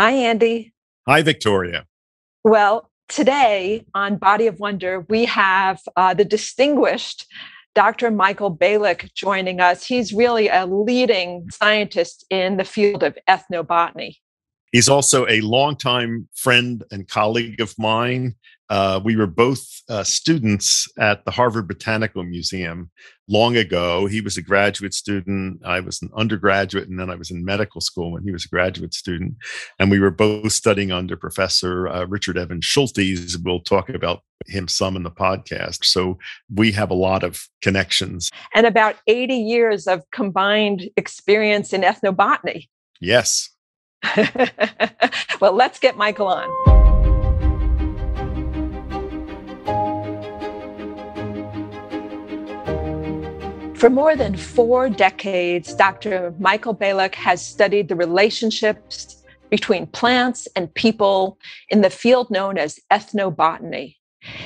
Hi, Andy. Hi, Victoria. Well, today on Body of Wonder, we have uh, the distinguished Dr. Michael Balick joining us. He's really a leading scientist in the field of ethnobotany. He's also a longtime friend and colleague of mine. Uh, we were both uh, students at the Harvard Botanical Museum long ago. He was a graduate student. I was an undergraduate, and then I was in medical school when he was a graduate student. And we were both studying under Professor uh, Richard Evans Schultes. We'll talk about him some in the podcast. So we have a lot of connections. And about 80 years of combined experience in ethnobotany. Yes. well, let's get Michael on. For more than four decades, Dr. Michael Balick has studied the relationships between plants and people in the field known as ethnobotany.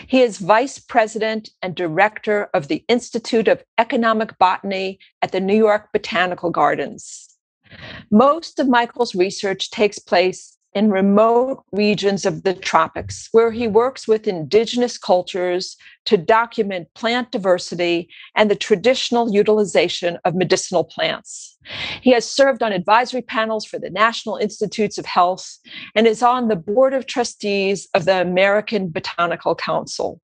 He is vice president and director of the Institute of Economic Botany at the New York Botanical Gardens. Most of Michael's research takes place in remote regions of the tropics, where he works with indigenous cultures to document plant diversity and the traditional utilization of medicinal plants. He has served on advisory panels for the National Institutes of Health and is on the board of trustees of the American Botanical Council.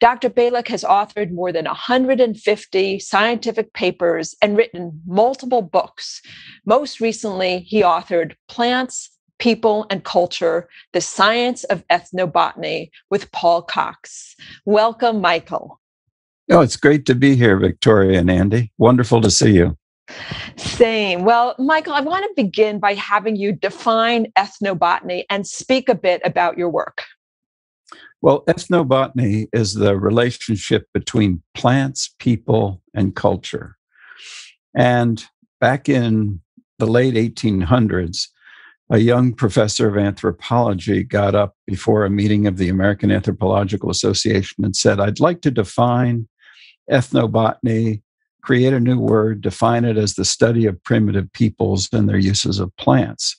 Dr. Balick has authored more than 150 scientific papers and written multiple books. Most recently, he authored Plants, People and Culture, The Science of Ethnobotany with Paul Cox. Welcome, Michael. Oh, it's great to be here, Victoria and Andy. Wonderful to see you. Same. Well, Michael, I want to begin by having you define ethnobotany and speak a bit about your work. Well, ethnobotany is the relationship between plants, people, and culture. And back in the late 1800s, a young professor of anthropology got up before a meeting of the American Anthropological Association and said, I'd like to define ethnobotany, create a new word, define it as the study of primitive peoples and their uses of plants.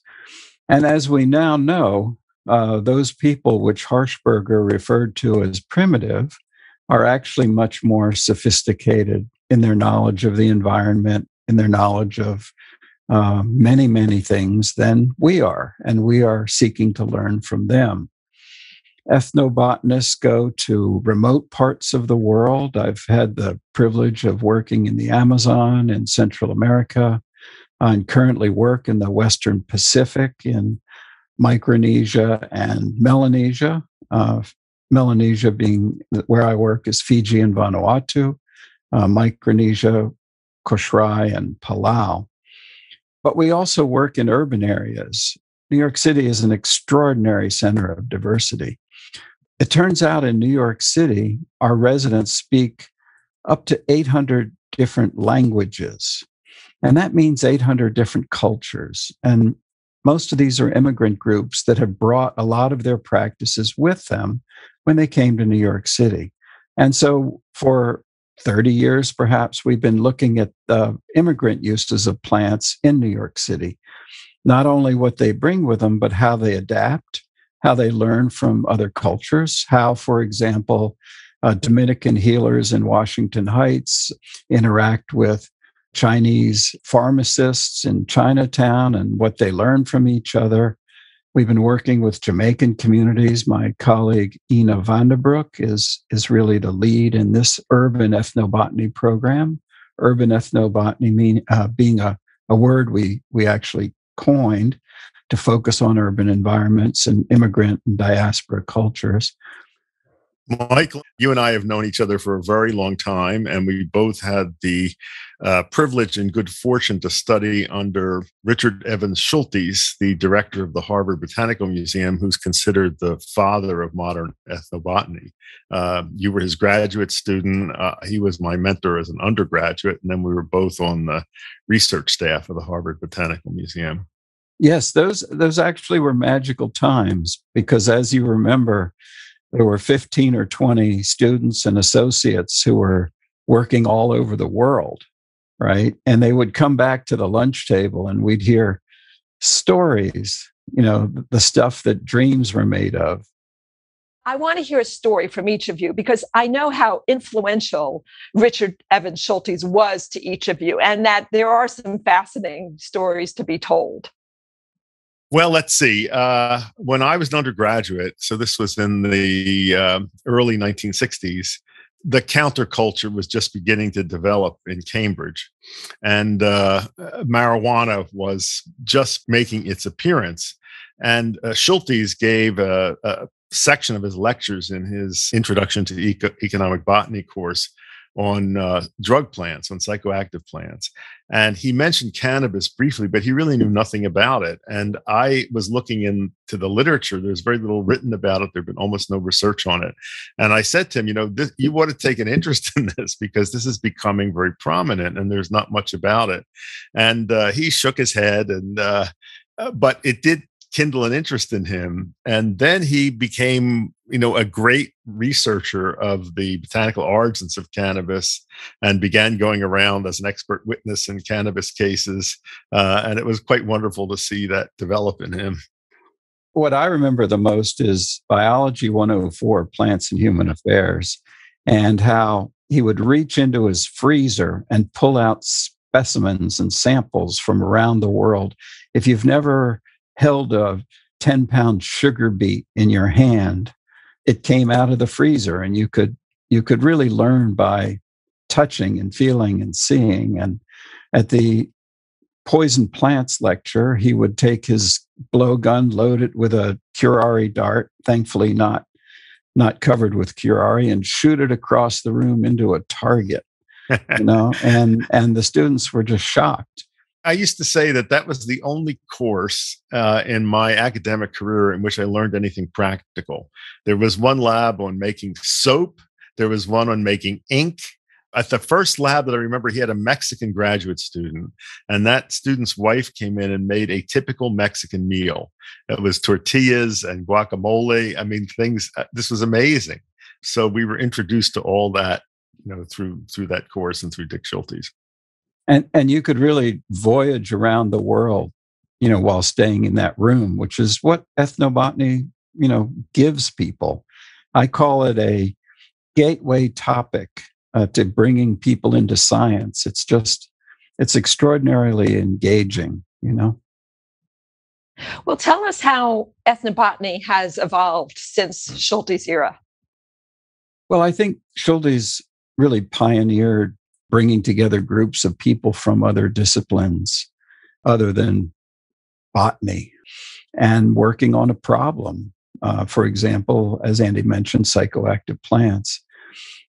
And as we now know, uh, those people which Harshberger referred to as primitive are actually much more sophisticated in their knowledge of the environment, in their knowledge of uh, many, many things than we are, and we are seeking to learn from them. Ethnobotanists go to remote parts of the world. I've had the privilege of working in the Amazon in Central America and currently work in the Western Pacific in Micronesia and Melanesia. Uh, Melanesia being where I work is Fiji and Vanuatu, uh, Micronesia, Kosrae, and Palau. But we also work in urban areas. New York City is an extraordinary center of diversity. It turns out in New York City, our residents speak up to 800 different languages. And that means 800 different cultures. And most of these are immigrant groups that have brought a lot of their practices with them when they came to New York City. And so for 30 years, perhaps, we've been looking at the immigrant uses of plants in New York City. Not only what they bring with them, but how they adapt, how they learn from other cultures, how, for example, uh, Dominican healers in Washington Heights interact with Chinese pharmacists in Chinatown and what they learn from each other. We've been working with Jamaican communities. My colleague Ina Vandebroek is, is really the lead in this urban ethnobotany program. Urban ethnobotany mean, uh, being a, a word we, we actually coined to focus on urban environments and immigrant and diaspora cultures. Michael, you and I have known each other for a very long time, and we both had the uh, privilege and good fortune to study under Richard Evans Schultes, the director of the Harvard Botanical Museum, who's considered the father of modern ethnobotany. Uh, you were his graduate student. Uh, he was my mentor as an undergraduate, and then we were both on the research staff of the Harvard Botanical Museum. Yes, those those actually were magical times because, as you remember, there were 15 or 20 students and associates who were working all over the world, right? And they would come back to the lunch table and we'd hear stories you know, the stuff that dreams were made of. I want to hear a story from each of you because I know how influential Richard Evans Schultes was to each of you, and that there are some fascinating stories to be told. Well, let's see. Uh, when I was an undergraduate, so this was in the uh, early 1960s, the counterculture was just beginning to develop in Cambridge, and uh, marijuana was just making its appearance. And uh, Schultes gave a, a, section of his lectures in his Introduction to Eco- Economic Botany course on uh, drug plants, on psychoactive plants. And he mentioned cannabis briefly, but he really knew nothing about it. And I was looking into the literature. There's very little written about it. There'd been almost no research on it. And I said to him, you know, this, you want to take an interest in this because this is becoming very prominent and there's not much about it. And uh, he shook his head and, uh, uh but it did kindle an interest in him. And then he became, you know, a great researcher of the botanical origins of cannabis and began going around as an expert witness in cannabis cases. Uh, and it was quite wonderful to see that develop in him. What I remember the most is Biology 104 Plants and Human Affairs, and how he would reach into his freezer and pull out specimens and samples from around the world. If you've never held a 10 pound sugar beet in your hand, it came out of the freezer and you could you could really learn by touching and feeling and seeing. And at the poison plants lecture, he would take his blowgun, load it with a curare dart, thankfully not not covered with curare, and shoot it across the room into a target. you know, and and the students were just shocked. I used to say that that was the only course uh, in my academic career in which I learned anything practical. There was one lab on making soap, there was one on making ink. At the first lab that I remember, he had a Mexican graduate student, and that student's wife came in and made a typical Mexican meal. It was tortillas and guacamole. I mean, things. Uh, this was amazing. So we were introduced to all that, you know, through through that course and through Dick Schultes and and you could really voyage around the world you know while staying in that room which is what ethnobotany you know gives people. I call it a gateway topic uh, to bringing people into science. It's just it's extraordinarily engaging you know? Well tell us how ethnobotany has evolved since schultes era. Well i think schultes really pioneered bringing together groups of people from other disciplines other than botany and working on a problem. Uh, for example, as Andy mentioned, psychoactive plants.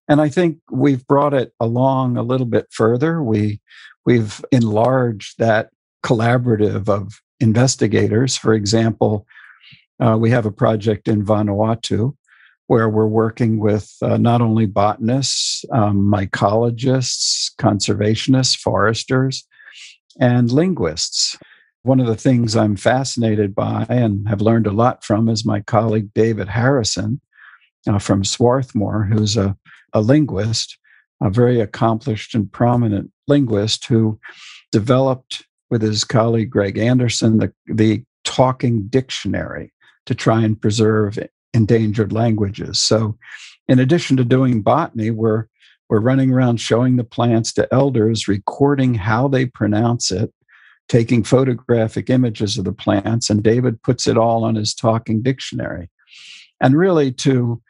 And I think we've brought it along a little bit further. We we've enlarged that collaborative of investigators. For example, uh, we have a project in Vanuatu where we're working with uh, not only botanists, um, mycologists, conservationists, foresters, and linguists. One of the things I'm fascinated by and have learned a lot from is my colleague David Harrison uh, from Swarthmore, who's a, a linguist, a very accomplished and prominent linguist who developed with his colleague Greg Anderson the, the talking dictionary to try and preserve endangered languages. So, in addition to doing botany, we're we're running around showing the plants to elders, recording how they pronounce it, taking photographic images of the plants, and David puts it all on his talking dictionary. And really to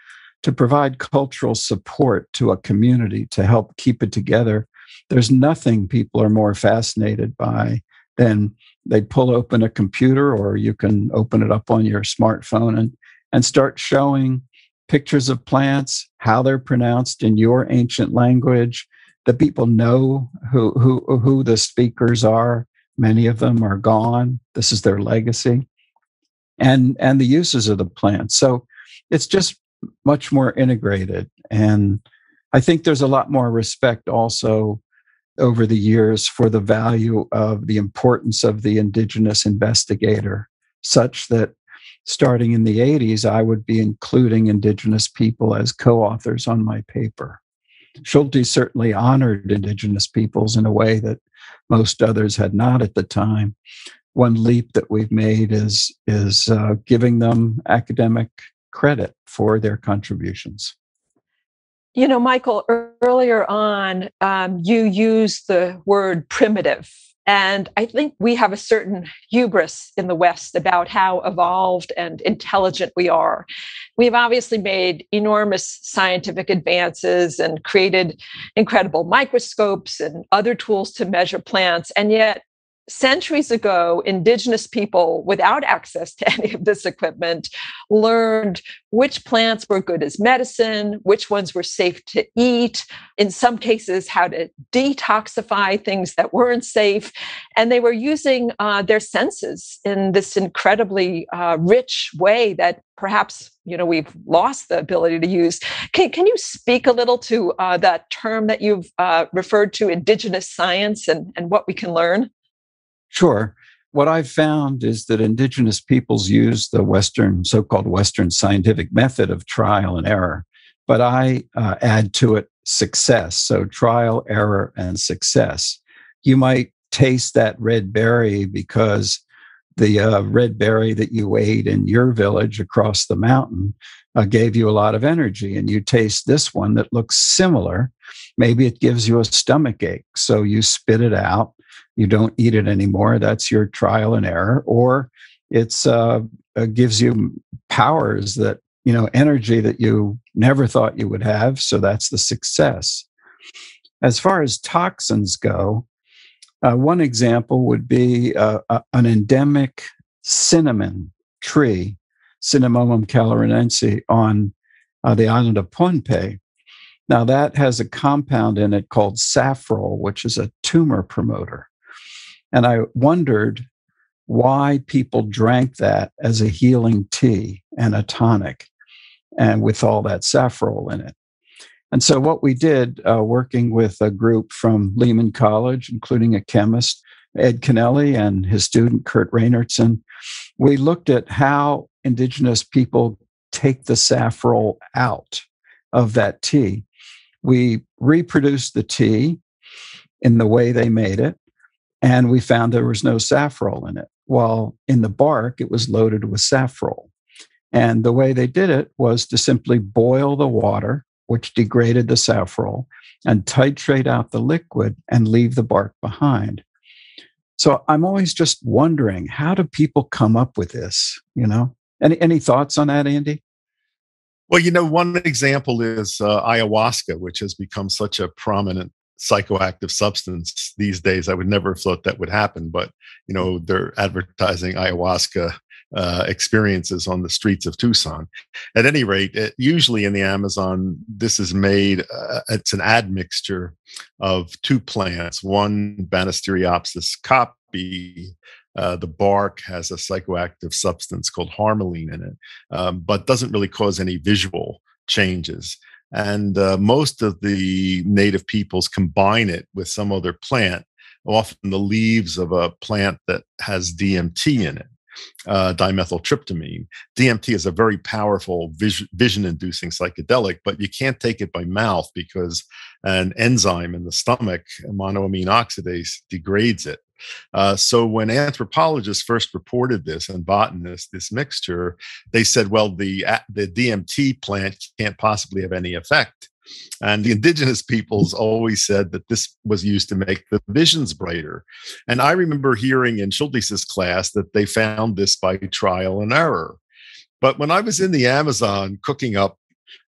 to provide cultural support to a community to help keep it together. There's nothing people are more fascinated by than they pull open a computer or you can open it up on your smartphone and and start showing pictures of plants, how they're pronounced in your ancient language. The people know who, who, who the speakers are. Many of them are gone. This is their legacy. And, and the uses of the plants. So it's just much more integrated. And I think there's a lot more respect also over the years for the value of the importance of the indigenous investigator, such that starting in the 80s, I would be including Indigenous people as co authors on my paper. Schultes certainly honored Indigenous peoples in a way that most others had not at the time. one leap that we've made is is uh, giving them academic credit for their contributions. You know, Michael, earlier on, um, you used the word primitive. And I think we have a certain hubris in the West about how evolved and intelligent we are. We've obviously made enormous scientific advances and created incredible microscopes and other tools to measure plants. And yet, centuries ago, indigenous people without access to any of this equipment learned which plants were good as medicine, which ones were safe to eat, in some cases, how to detoxify things that weren't safe. And they were using uh, their senses in this incredibly uh, rich way that perhaps you know we've lost the ability to use can, can you speak a little to uh, that term that you've uh, referred to indigenous science and, and what we can learn Sure. What I've found is that indigenous peoples use the Western, so called Western scientific method of trial and error, but I uh, add to it success. So trial, error, and success. You might taste that red berry because the uh, red berry that you ate in your village across the mountain uh, gave you a lot of energy, and you taste this one that looks similar. Maybe it gives you a stomach ache, so you spit it out you don't eat it anymore. That's your trial and error. Or it's uh, uh, gives you powers that you know energy that you never thought you would have. So that's the success. As far as toxins go, uh, one example would be uh, an endemic cinnamon tree, Cinnamomum carolinense, on uh, the island of Pohnpei. Now, that has a compound in it called safrole, which is a tumor promoter. And I wondered why people drank that as a healing tea and a tonic, and with all that safrole in it. And so, what we did, uh, working with a group from Lehman College, including a chemist, Ed Kennelly, and his student, Kurt Reinertsen, we looked at how Indigenous people take the safrole out of that tea. We reproduced the tea in the way they made it and we found there was no safrole in it. While in the bark, it was loaded with safrole. And the way they did it was to simply boil the water, which degraded the safrole, and titrate out the liquid and leave the bark behind. So I'm always just wondering, how do people come up with this? You know, any any thoughts on that, Andy? Well, you know, one example is uh, ayahuasca, which has become such a prominent psychoactive substance these days. I would never have thought that would happen, but you know they're advertising ayahuasca uh, experiences on the streets of Tucson. At any rate, it, usually in the Amazon, this is made. Uh, it's an admixture of two plants. One Banisteriopsis caapi. Uh, the bark has a psychoactive substance called harmaline in it, um, but doesn't really cause any visual changes and uh, most of the native peoples combine it with some other plant often the leaves of a plant that has dmt in it uh, dimethyltryptamine. Dmt is a very powerful vision inducing psychedelic but you can't take it by mouth because an enzyme in the stomach monoamine oxidase degrades it uh, so when anthropologists first reported this and botanists this mixture, they said, well, the the DMT plant can't possibly have any effect. And the indigenous peoples always said that this was used to make the visions brighter. And I remember hearing in Schultes' class that they found this by trial and error. But when I was in the Amazon cooking up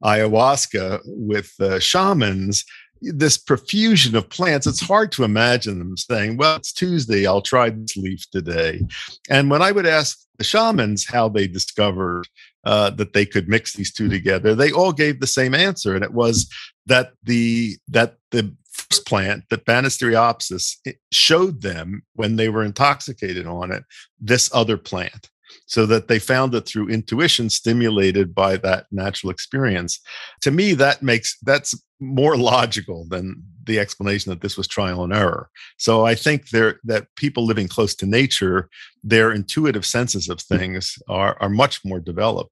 ayahuasca with uh, shamans, this profusion of plants, it's hard to imagine them saying, Well, it's Tuesday, I'll try this leaf today. And when I would ask the shamans how they discovered uh, that they could mix these two together, they all gave the same answer. And it was that the that the first plant, that Banisteriopsis, showed them when they were intoxicated on it, this other plant so that they found it through intuition stimulated by that natural experience to me that makes that's more logical than the explanation that this was trial and error. So i think there that people living close to nature their intuitive senses of things are, are much more developed.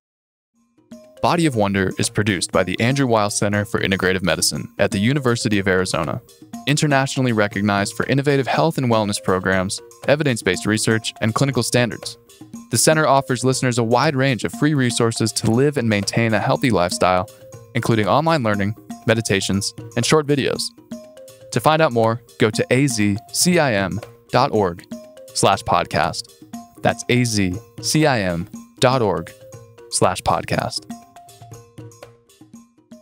Body of Wonder is produced by the Andrew Weil Center for Integrative Medicine at the University of Arizona, internationally recognized for innovative health and wellness programs, evidence based research, and clinical standards. The center offers listeners a wide range of free resources to live and maintain a healthy lifestyle, including online learning, meditations, and short videos. To find out more, go to azcim.org slash podcast. That's azcim.org slash podcast.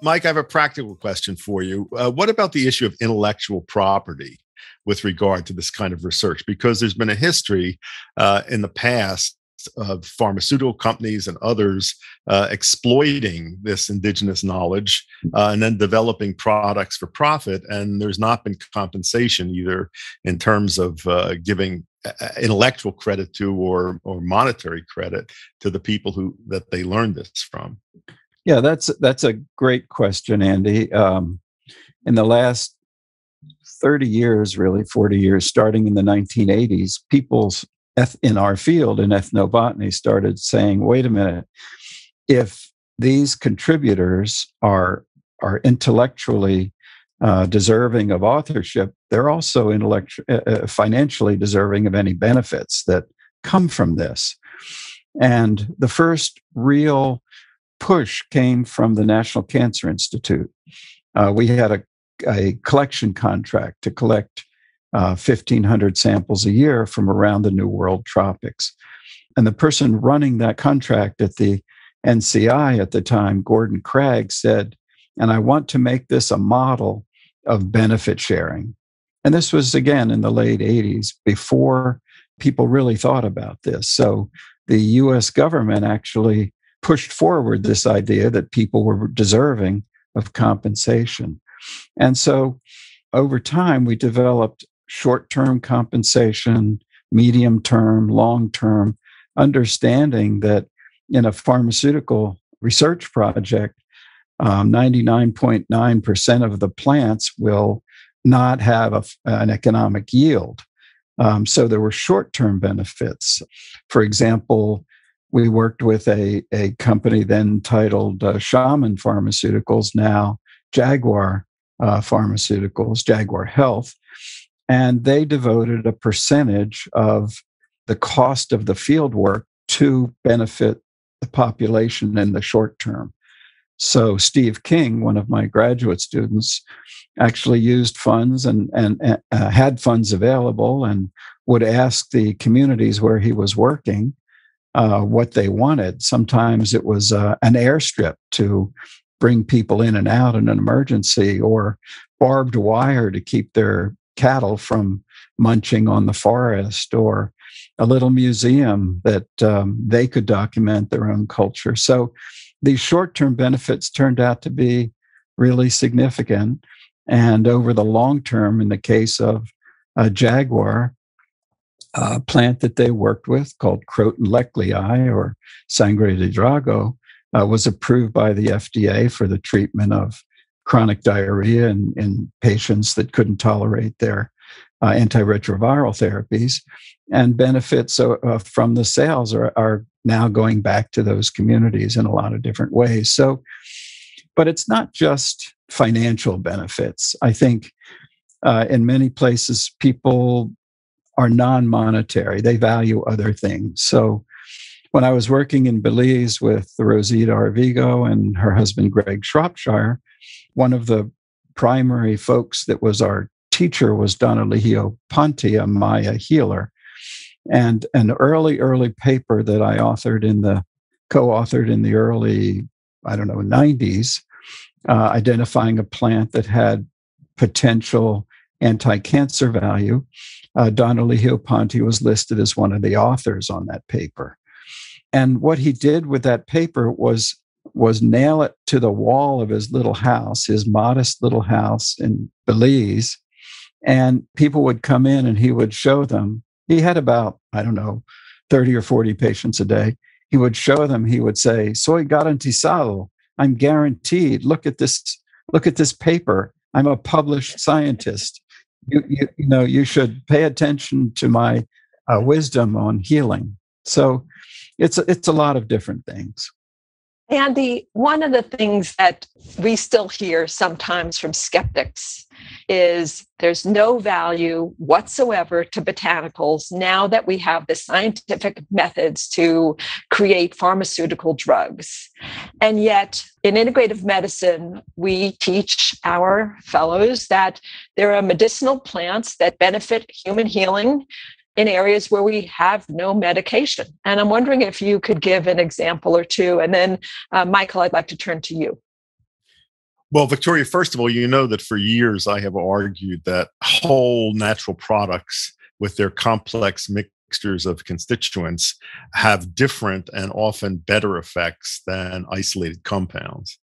Mike, I have a practical question for you. Uh, what about the issue of intellectual property with regard to this kind of research? Because there's been a history uh, in the past of pharmaceutical companies and others uh, exploiting this indigenous knowledge uh, and then developing products for profit. And there's not been compensation either in terms of uh, giving uh, intellectual credit to or or monetary credit to the people who that they learned this from. Yeah, that's that's a great question, Andy. Um, in the last 30 years, really 40 years, starting in the 1980s, people's in our field in ethnobotany started saying, wait a minute, if these contributors are are intellectually uh, deserving of authorship, they're also intellectually, uh, uh, financially deserving of any benefits that come from this. And the first real push came from the National Cancer Institute. Uh, we had a, a collection contract to collect 1,500 uh, samples a year from around the New World tropics. And the person running that contract at the NCI at the time, Gordon Cragg, said, and I want to make this a model of benefit sharing. And this was again in the late 80s before people really thought about this. So the US government actually pushed forward this idea that people were deserving of compensation. And so over time, we developed short term compensation, medium term, long term, understanding that in a pharmaceutical research project, um, 99.9% of the plants will not have a, an economic yield. Um, so there were short term benefits. For example, we worked with a, a company then titled uh, Shaman Pharmaceuticals, now Jaguar uh, Pharmaceuticals, Jaguar Health, and they devoted a percentage of the cost of the field work to benefit the population in the short term. So Steve King, one of my graduate students, actually used funds and, and uh, had funds available and would ask the communities where he was working uh, what they wanted. Sometimes it was uh, an airstrip to bring people in and out in an emergency or barbed wire to keep their cattle from munching on the forest or a little museum that um, they could document their own culture. So these short term benefits turned out to be really significant. And over the long term, in the case of a jaguar, a plant that they worked with called Croton lechleri or Sangre de Drago uh, was approved by the FDA for the treatment of chronic diarrhea in, in patients that couldn't tolerate their uh, antiretroviral therapies. And benefits uh, from the sales are, are now going back to those communities in a lot of different ways. So, but it's not just financial benefits. I think uh, in many places, people are non monetary, they value other things. So, when I was working in Belize with Rosita Arvigo and her husband Greg Shropshire, one of the primary folks that was our teacher was Don Elijio Panti, a Maya healer. And an early, early paper that I authored in the co authored in the early, I don't know, 90s, uh, identifying a plant that had potential anti cancer value. Uh, Don Elijio Panti was listed as one of the authors on that paper. And what he did with that paper was was nail it to the wall of his little house, his modest little house in Belize. And people would come in and he would show them. He had about, I don't know, 30 or 40 patients a day. He would show them, he would say, Soy garantizado. I'm guaranteed. Look at this, look at this paper. I'm a published scientist. You, you, you know, you should pay attention to my uh, wisdom on healing. So it's, it's a lot of different things. Andy, one of the things that we still hear sometimes from skeptics is there's no value whatsoever to botanicals now that we have the scientific methods to create pharmaceutical drugs. And yet, in integrative medicine, we teach our fellows that there are medicinal plants that benefit human healing in areas where we have no medication. And I'm wondering if you could give an example or two. And then, uh, Michael, I'd like to turn to you. Well, Victoria, first of all, you know that for years I have argued that whole natural products with their complex mixtures of constituents have different and often better effects than isolated compounds.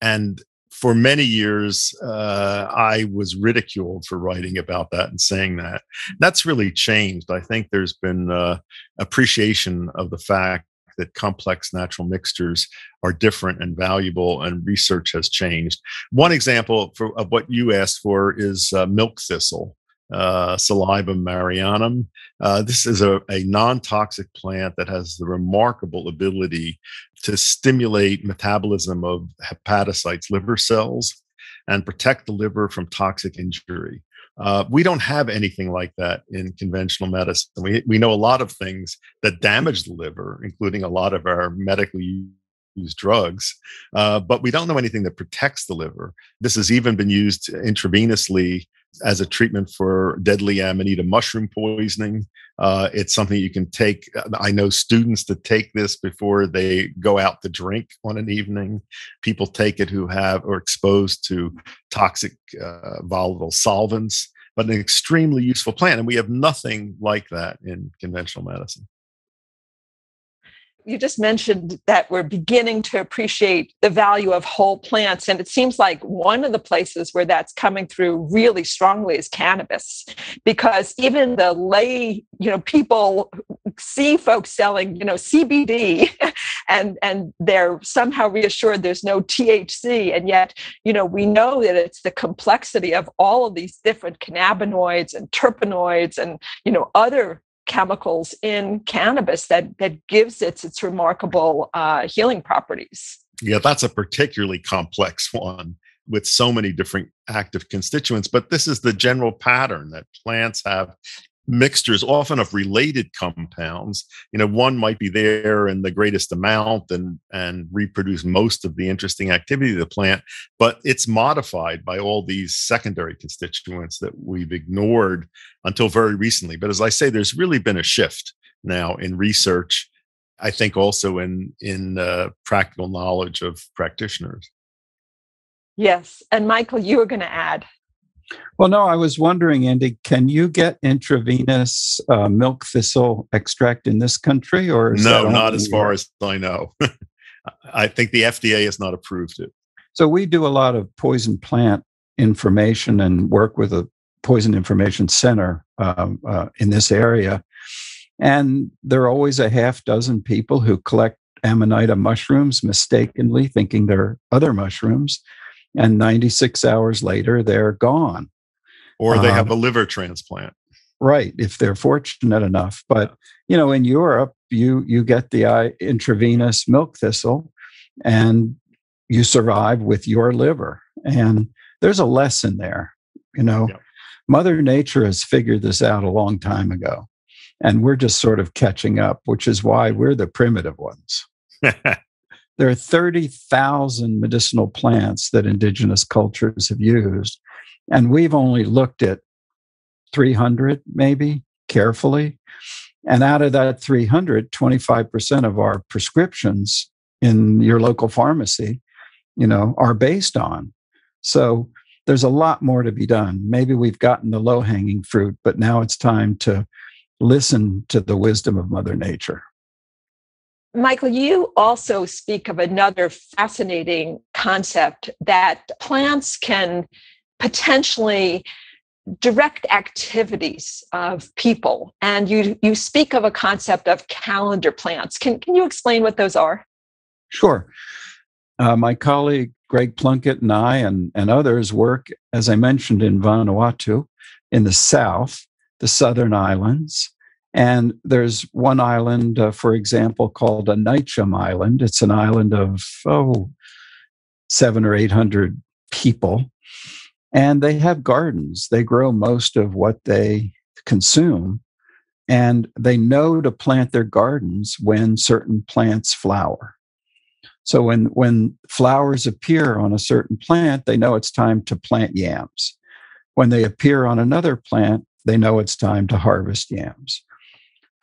And for many years, uh, I was ridiculed for writing about that and saying that. That's really changed. I think there's been uh, appreciation of the fact that complex natural mixtures are different and valuable, and research has changed. One example for, of what you asked for is uh, milk thistle. Uh, Silybum marianum. Uh, this is a, a non toxic plant that has the remarkable ability to stimulate metabolism of hepatocytes, liver cells, and protect the liver from toxic injury. Uh, we don't have anything like that in conventional medicine. We, we know a lot of things that damage the liver, including a lot of our medically used drugs, uh, but we don't know anything that protects the liver. This has even been used intravenously as a treatment for deadly amanita mushroom poisoning. Uh, it's something you can take. Uh, I know students that take this before they go out to drink on an evening. People take it who have or exposed to toxic uh, volatile solvents, but an extremely useful plant. And we have nothing like that in conventional medicine you just mentioned that we're beginning to appreciate the value of whole plants and it seems like one of the places where that's coming through really strongly is cannabis. Because even the lay you know people see folks selling you know cbd and and they're somehow reassured there's no thc and yet you know we know that it's the complexity of all of these different cannabinoids and terpenoids and you know other chemicals in cannabis that that gives it its remarkable uh, healing properties. Yeah, that's a particularly complex one with so many different active constituents. But this is the general pattern that plants have mixtures often of related compounds. You know one might be there in the greatest amount and and reproduce most of the interesting activity of the plant but it's modified by all these secondary constituents that we've ignored until very recently. But as i say there's really been a shift now in research i think also in in uh, practical knowledge of practitioners. Yes and michael you were going to add well, no, I was wondering, Andy, can you get intravenous uh, milk thistle extract in this country, or no? Not as far as I know. I think the FDA has not approved it. So we do a lot of poison plant information and work with a poison information center um, uh, in this area, and there are always a half dozen people who collect amanita mushrooms mistakenly, thinking they're other mushrooms and 96 hours later they're gone. Or they um, have a liver transplant. right if they're fortunate enough but you know in europe you you get the intravenous milk thistle and you survive with your liver and there's a lesson there you know? Yeah. mother nature has figured this out a long time ago and we're just sort of catching up which is why we're the primitive ones there are 30,000 medicinal plants that indigenous cultures have used. And we've only looked at 300, maybe carefully. And out of that 300, 25% of our prescriptions in your local pharmacy, you know, are based on. So there's a lot more to be done. Maybe we've gotten the low hanging fruit, but now it's time to listen to the wisdom of Mother Nature. Michael, you also speak of another fascinating concept that plants can potentially direct activities of people. And you, you speak of a concept of calendar plants. Can, can you explain what those are? Sure. Uh, my colleague Greg Plunkett and I and, and others work, as I mentioned, in Vanuatu in the south, the southern islands. And there's one island, uh, for example, called Aneityum Island. It's an island of, oh, seven or 800 people. And they have gardens. They grow most of what they consume. And they know to plant their gardens when certain plants flower. So when, when flowers appear on a certain plant, they know it's time to plant yams. When they appear on another plant, they know it's time to harvest yams.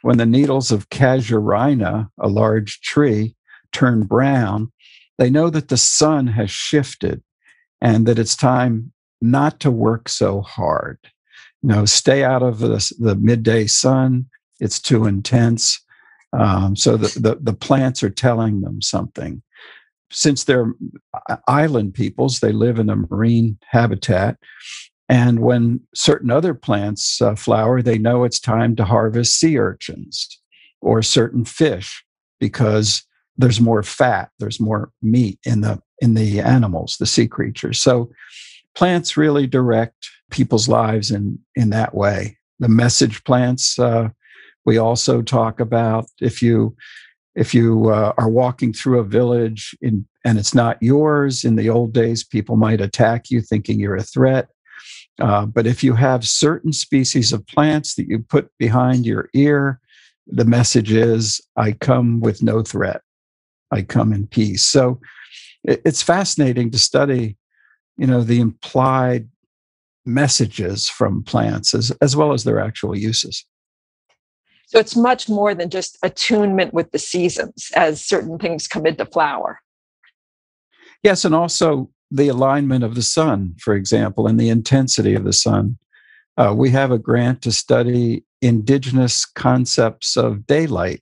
When the needles of casuarina, a large tree, turn brown, they know that the sun has shifted and that it's time not to work so hard. You know, stay out of the, the midday sun. It's too intense. Um, so the, the, the plants are telling them something. Since they're island peoples, they live in a marine habitat. And when certain other plants uh, flower, they know it's time to harvest sea urchins or certain fish because there's more fat, there's more meat in the in the animals, the sea creatures. So plants really direct people's lives in in that way. The message plants uh, we also talk about if you if you uh, are walking through a village in, and it's not yours in the old days people might attack you thinking you're a threat uh, but if you have certain species of plants that you put behind your ear, the message is, I come with no threat. I come in peace. So it's fascinating to study, you know, the implied messages from plants as, as well as their actual uses. So it's much more than just attunement with the seasons as certain things come into flower. Yes, and also the alignment of the sun, for example, and the intensity of the sun. Uh, we have a grant to study indigenous concepts of daylight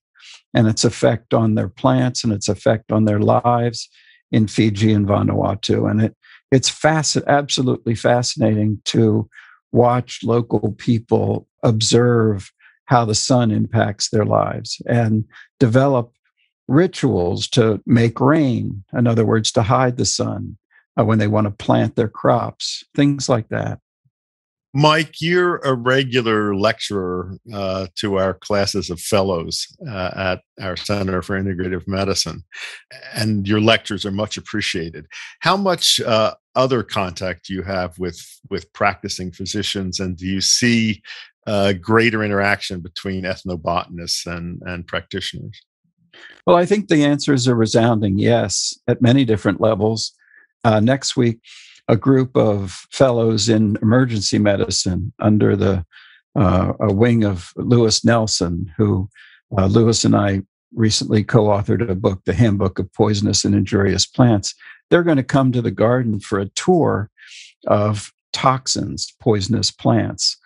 and its effect on their plants and its effect on their lives in Fiji and Vanuatu. And it it's fasc- absolutely fascinating to watch local people observe how the sun impacts their lives and develop rituals to make rain, in other words, to hide the sun, when they want to plant their crops, things like that. Mike, you're a regular lecturer uh, to our classes of fellows uh, at our Center for Integrative Medicine, and your lectures are much appreciated. How much uh, other contact do you have with with practicing physicians, and do you see uh, greater interaction between ethnobotanists and and practitioners? Well, I think the answer is a resounding yes at many different levels uh, next week a group of fellows in emergency medicine under the uh, a wing of Lewis Nelson, who uh, Lewis and I recently co-authored a book, The Handbook of Poisonous and Injurious Plants. They're going to come to the garden for a tour of toxins, poisonous plants,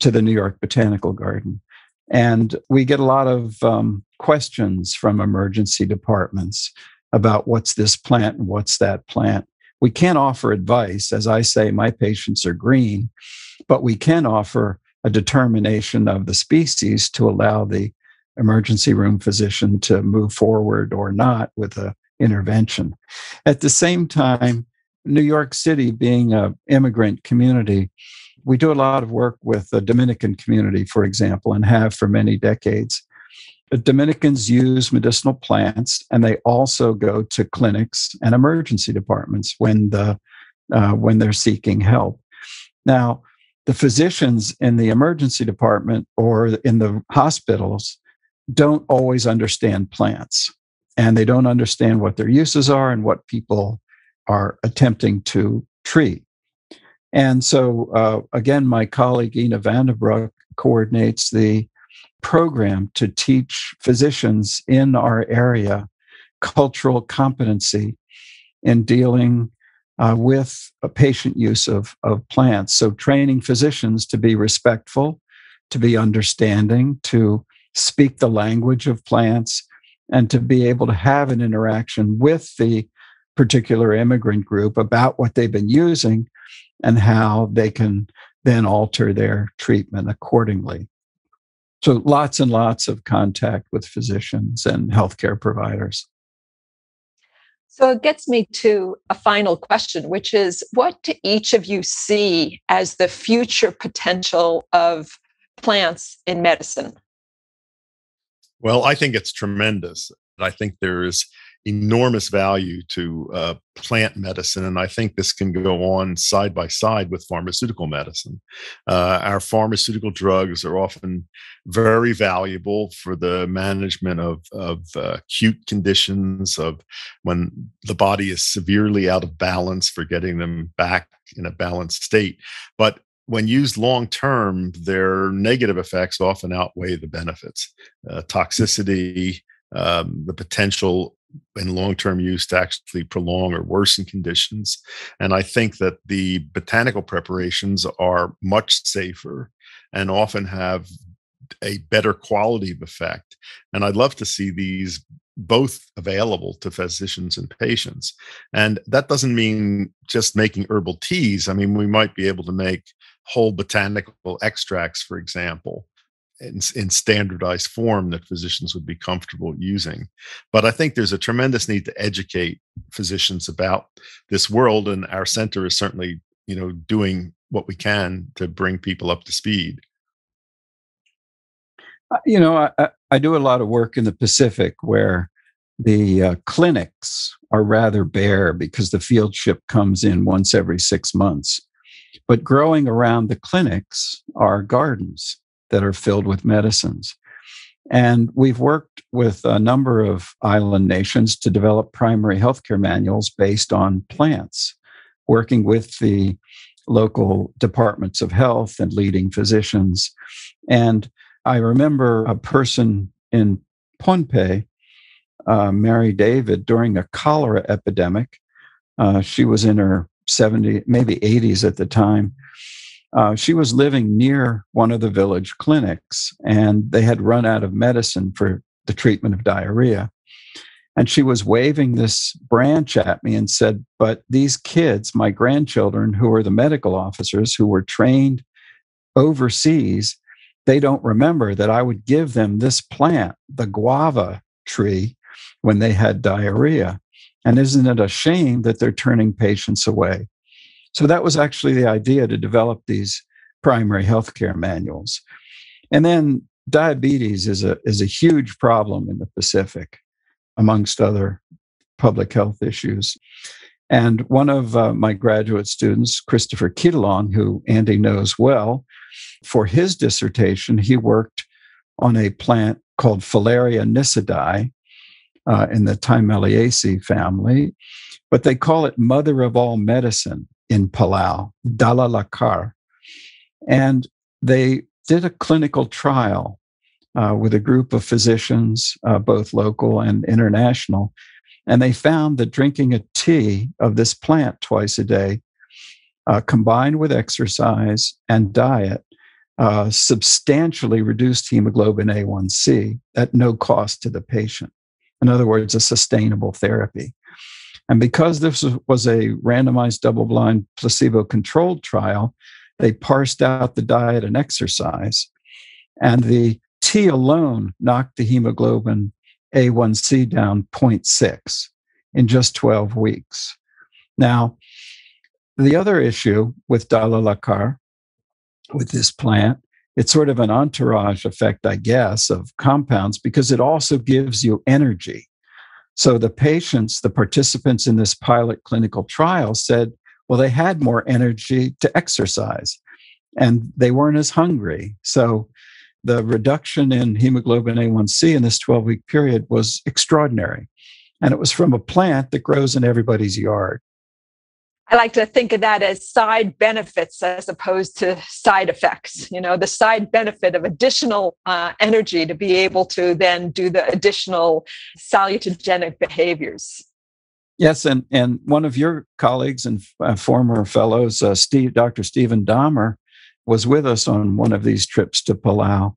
to the New York Botanical Garden. And we get a lot of um, questions from emergency departments about what's this plant and what's that plant we can't offer advice. As I say, my patients are green, but we can offer a determination of the species to allow the emergency room physician to move forward or not with a intervention. At the same time, New York City being an immigrant community, we do a lot of work with the Dominican community, for example, and have for many decades. Dominicans use medicinal plants, and they also go to clinics and emergency departments when the uh, when they're seeking help. Now, the physicians in the emergency department or in the hospitals don't always understand plants, and they don't understand what their uses are and what people are attempting to treat. And so, uh, again, my colleague Ina Vandebroek coordinates the program to teach physicians in our area cultural competency in dealing uh, with a patient use of, of plants. So, training physicians to be respectful, to be understanding, to speak the language of plants, and to be able to have an interaction with the particular immigrant group about what they've been using and how they can then alter their treatment accordingly. So lots and lots of contact with physicians and healthcare providers. So it gets me to a final question, which is what do each of you see as the future potential of plants in medicine? Well, I think it's tremendous. I think there is enormous value to uh, plant medicine. And I think this can go on side by side with pharmaceutical medicine. Uh, our pharmaceutical drugs are often very valuable for the management of, of uh, acute conditions, of when the body is severely out of balance, for getting them back in a balanced state. But when used long term, their negative effects often outweigh the benefits. Uh, toxicity, um, the potential in long-term use to actually prolong or worsen conditions and i think that the botanical preparations are much safer and often have a better quality of effect and i'd love to see these both available to physicians and patients and that doesn't mean just making herbal teas i mean we might be able to make whole botanical extracts for example in, in, standardized form that physicians would be comfortable using. But I think there's a tremendous need to educate physicians about this world, and our center is certainly, you know, doing what we can to bring people up to speed. Uh, you know, I, I do a lot of work in the Pacific where the uh, clinics are rather bare because the field ship comes in once every six months. But growing around the clinics are gardens that are filled with medicines. And we've worked with a number of island nations to develop primary healthcare manuals based on plants, working with the local departments of health and leading physicians. And I remember a person in Pohnpei, uh, Mary David, during a cholera epidemic. Uh, she was in her 70, maybe 80s at the time. Uh, she was living near one of the village clinics, and they had run out of medicine for the treatment of diarrhea. And she was waving this branch at me and said, But these kids, my grandchildren, who are the medical officers who were trained overseas, they don't remember that I would give them this plant, the guava tree, when they had diarrhea. And isn't it a shame that they're turning patients away? So that was actually the idea to develop these primary healthcare manuals. And then diabetes is a is a huge problem in the Pacific, amongst other public health issues. And one of uh, my graduate students, Christopher Kitalong, who Andy knows well, for his dissertation, he worked on a plant called Phaleria nisidai uh, in the Thymelaeaceae family, but they call it mother of all medicine in Palau, Dalalakar. And they did a clinical trial uh, with a group of physicians, uh, both local and international. And they found that drinking a tea of this plant twice a day, uh, combined with exercise and diet, uh, substantially reduced hemoglobin A1C at no cost to the patient. In other words, a sustainable therapy. And because this was a randomized double blind placebo controlled trial, they parsed out the diet and exercise. And the tea alone knocked the hemoglobin A1C down 0.6 in just 12 weeks. Now, the other issue with Dalalakar, with this plant, it's sort of an entourage effect, I guess, of compounds because it also gives you energy. So the patients, the participants in this pilot clinical trial said, well, they had more energy to exercise and they weren't as hungry. So the reduction in hemoglobin A1C in this 12 week period was extraordinary. And it was from a plant that grows in everybody's yard. I like to think of that as side benefits as opposed to side effects. You know, the side benefit of additional uh, energy to be able to then do the additional salutogenic behaviors. Yes, and and one of your colleagues and uh, former fellows, uh, Steve, Dr. Stephen Dahmer, was with us on one of these trips to Palau,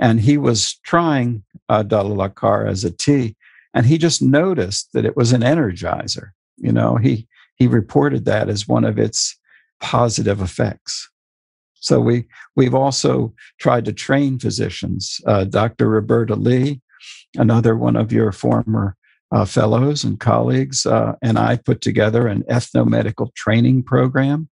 and he was trying uh, Dalalakar as a tea, and he just noticed that it was an energizer. You know, he he reported that as one of its positive effects. So we we've also tried to train physicians. Uh, Dr. Roberta Lee, another one of your former uh, fellows and colleagues, uh, and I put together an ethnomedical training program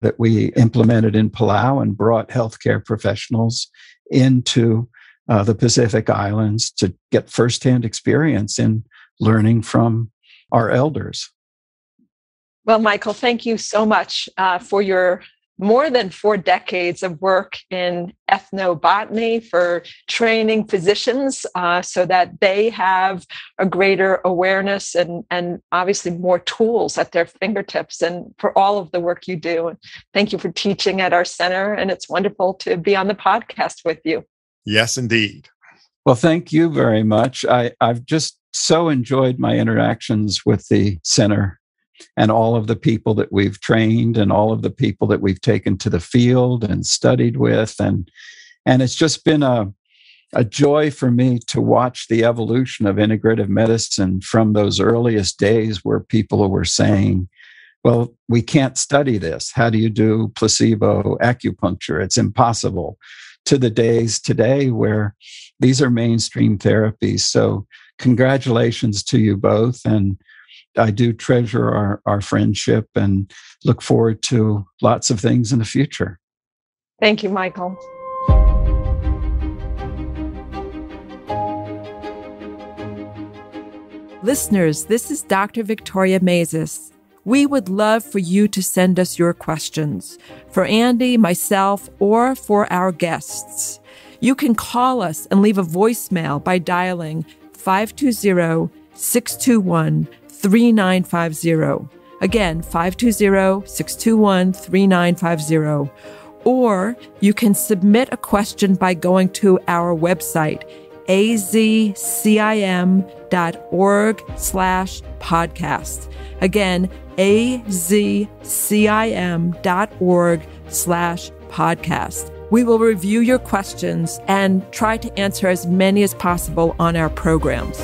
that we implemented in Palau and brought healthcare professionals into uh, the Pacific Islands to get firsthand experience in learning from our elders. Well, Michael, thank you so much uh, for your more than four decades of work in ethnobotany for training physicians uh, so that they have a greater awareness and, and obviously more tools at their fingertips and for all of the work you do. Thank you for teaching at our center. And it's wonderful to be on the podcast with you. Yes, indeed. Well, thank you very much. I, I've just so enjoyed my interactions with the center and all of the people that we've trained and all of the people that we've taken to the field and studied with. And and it's just been a a joy for me to watch the evolution of integrative medicine from those earliest days where people were saying well we can't study this. How do you do placebo acupuncture? It's impossible. To the days today where these are mainstream therapies. So congratulations to you both and I do treasure our, our friendship and look forward to lots of things in the future. Thank you, Michael. Listeners, this is Dr. Victoria Maizes. We would love for you to send us your questions for Andy, myself, or for our guests. You can call us and leave a voicemail by dialing 520 621 3950. Again, 520 621 3950. Or you can submit a question by going to our website, azcim.org slash podcast. Again, azcim.org slash podcast. We will review your questions and try to answer as many as possible on our programs.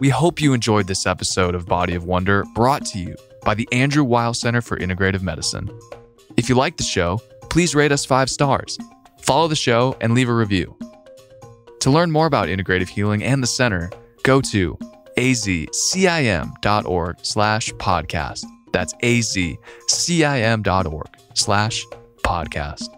We hope you enjoyed this episode of Body of Wonder brought to you by the Andrew Weil Center for Integrative Medicine. If you like the show, please rate us five stars, follow the show, and leave a review. To learn more about integrative healing and the center, go to azcim.org slash podcast. That's azcim.org slash podcast.